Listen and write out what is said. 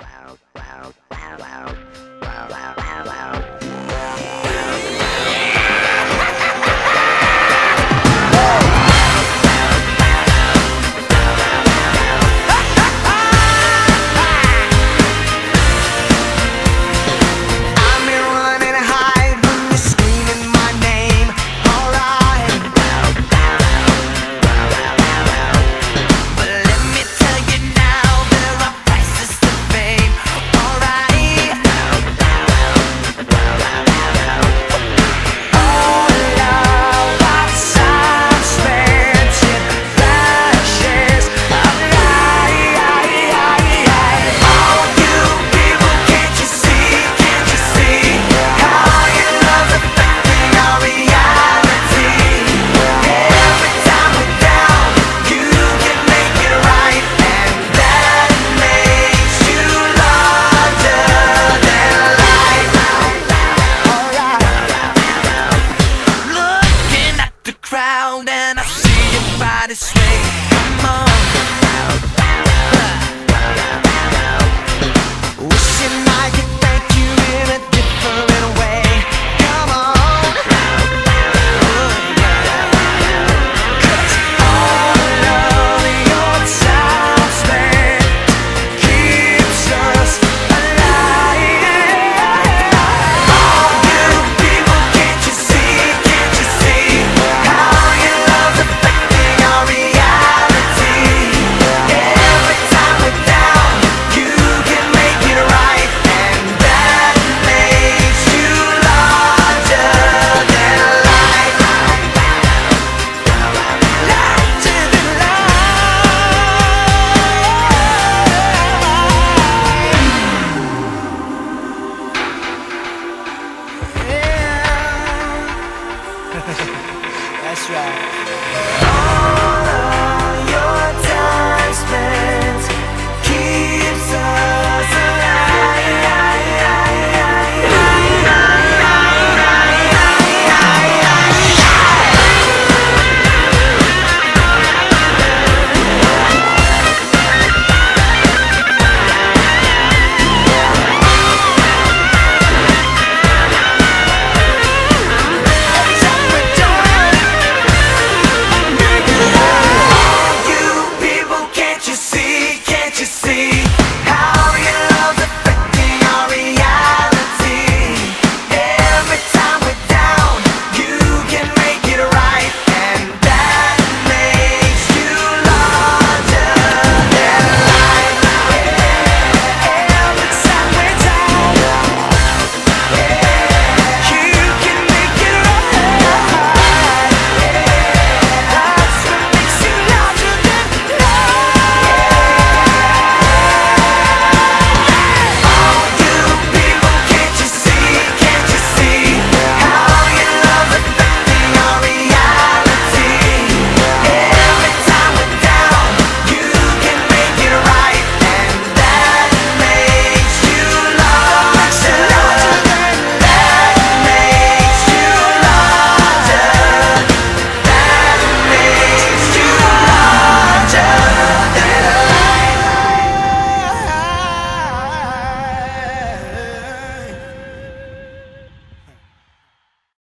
loud, loud, loud, loud. y'all.